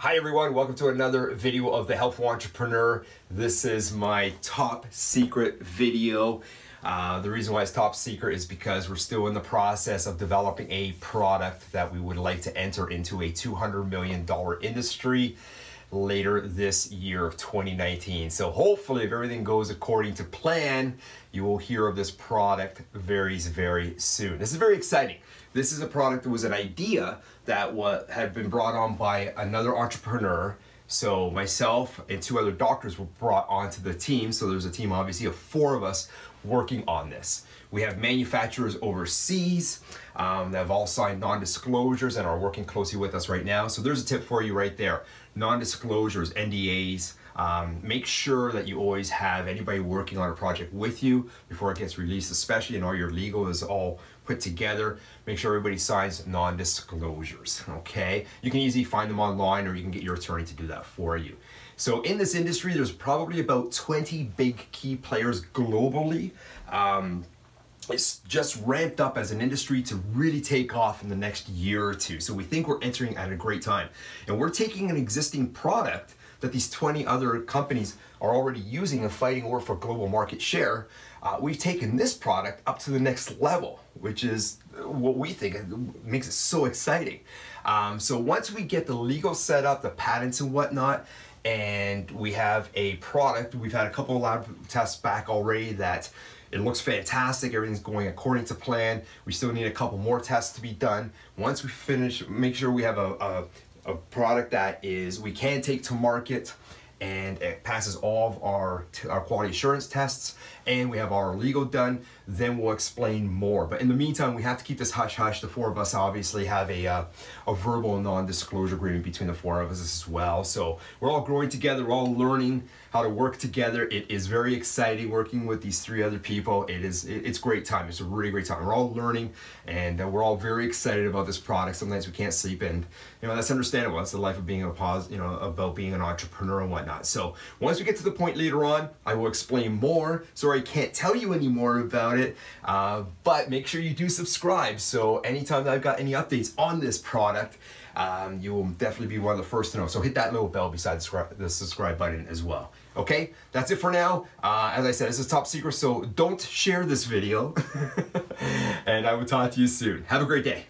Hi everyone, welcome to another video of The Helpful Entrepreneur. This is my top secret video. Uh, the reason why it's top secret is because we're still in the process of developing a product that we would like to enter into a $200 million industry later this year of 2019. So hopefully if everything goes according to plan, you will hear of this product very, very soon. This is very exciting. This is a product that was an idea that had been brought on by another entrepreneur. So myself and two other doctors were brought onto the team. So there's a team obviously of four of us working on this. We have manufacturers overseas um, that have all signed non-disclosures and are working closely with us right now. So there's a tip for you right there. Non-disclosures, NDAs, um, make sure that you always have anybody working on a project with you before it gets released, especially and all your legal is all put together. Make sure everybody signs non-disclosures, okay? You can easily find them online or you can get your attorney to do that for you. So in this industry, there's probably about 20 big key players globally. Um, it's just ramped up as an industry to really take off in the next year or two. So we think we're entering at a great time. And we're taking an existing product that these 20 other companies are already using and fighting over for global market share. Uh, we've taken this product up to the next level, which is what we think makes it so exciting. Um, so once we get the legal setup, the patents and whatnot, and we have a product, we've had a couple of lab tests back already that it looks fantastic. Everything's going according to plan. We still need a couple more tests to be done. Once we finish, make sure we have a, a a product that is we can take to market and it passes all of our, our quality assurance tests and we have our legal done, then we'll explain more. But in the meantime, we have to keep this hush hush. The four of us obviously have a, uh, a verbal non-disclosure agreement between the four of us as well. So we're all growing together, we're all learning how to work together. It is very exciting working with these three other people. It is, it, it's great time. It's a really great time. We're all learning and uh, we're all very excited about this product. Sometimes we can't sleep and you know, that's understandable. That's the life of being a pause, you know, about being an entrepreneur and whatnot. So once we get to the point later on, I will explain more. Sorry, I can't tell you any more about it, uh, but make sure you do subscribe. So anytime that I've got any updates on this product, um, you will definitely be one of the first to know. So hit that little bell beside the subscribe button as well. Okay, that's it for now. Uh, as I said, this is top secret, so don't share this video. and I will talk to you soon. Have a great day.